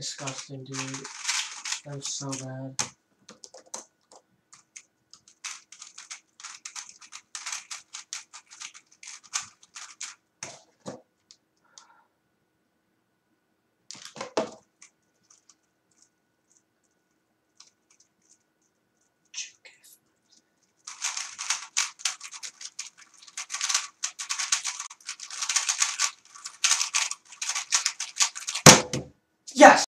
disgusting, dude. That's so bad. Yes!